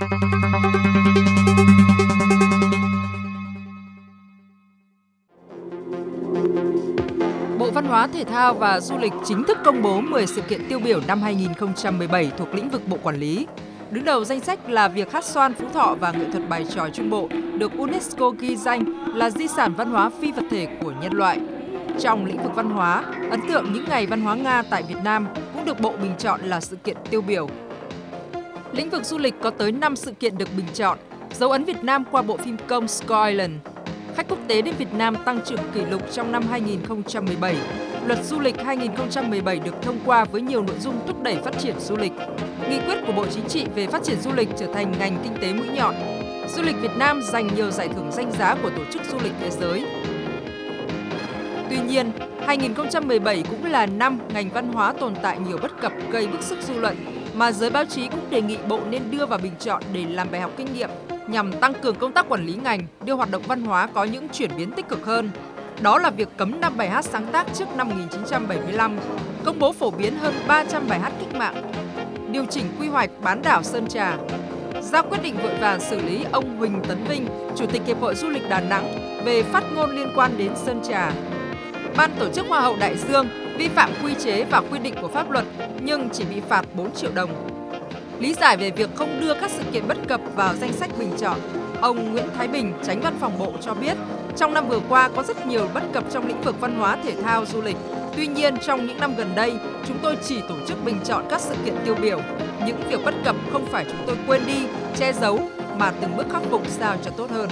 Bộ Văn hóa Thể thao và Du lịch chính thức công bố 10 sự kiện tiêu biểu năm 2017 thuộc lĩnh vực Bộ Quản lý. Đứng đầu danh sách là việc hát xoan Phú Thọ và nghệ thuật bài tròi Trung Bộ được UNESCO ghi danh là di sản văn hóa phi vật thể của nhân loại. Trong lĩnh vực văn hóa, ấn tượng những ngày văn hóa Nga tại Việt Nam cũng được Bộ bình chọn là sự kiện tiêu biểu. Lĩnh vực du lịch có tới 5 sự kiện được bình chọn, dấu ấn Việt Nam qua bộ phim công Sky Island. Khách quốc tế đến Việt Nam tăng trưởng kỷ lục trong năm 2017. Luật du lịch 2017 được thông qua với nhiều nội dung thúc đẩy phát triển du lịch. Nghị quyết của Bộ Chính trị về phát triển du lịch trở thành ngành kinh tế mũi nhọn. Du lịch Việt Nam giành nhiều giải thưởng danh giá của Tổ chức Du lịch Thế giới. Tuy nhiên, 2017 cũng là năm ngành văn hóa tồn tại nhiều bất cập gây bức xúc dư luận mà giới báo chí cũng đề nghị Bộ nên đưa vào bình chọn để làm bài học kinh nghiệm nhằm tăng cường công tác quản lý ngành, đưa hoạt động văn hóa có những chuyển biến tích cực hơn. Đó là việc cấm năm bài hát sáng tác trước năm 1975, công bố phổ biến hơn 300 bài hát cách mạng, điều chỉnh quy hoạch bán đảo Sơn Trà, ra quyết định vội vàng xử lý ông Huỳnh Tấn Vinh, Chủ tịch Hiệp hội Du lịch Đà Nẵng về phát ngôn liên quan đến Sơn Trà. Ban tổ chức Hoa hậu Đại Dương vi phạm quy chế và quy định của pháp luật nhưng chỉ bị phạt 4 triệu đồng. Lý giải về việc không đưa các sự kiện bất cập vào danh sách bình chọn, ông Nguyễn Thái Bình, tránh văn phòng Bộ cho biết, trong năm vừa qua có rất nhiều bất cập trong lĩnh vực văn hóa thể thao du lịch. Tuy nhiên, trong những năm gần đây, chúng tôi chỉ tổ chức bình chọn các sự kiện tiêu biểu. Những việc bất cập không phải chúng tôi quên đi, che giấu, mà từng bước khắc phục sao cho tốt hơn.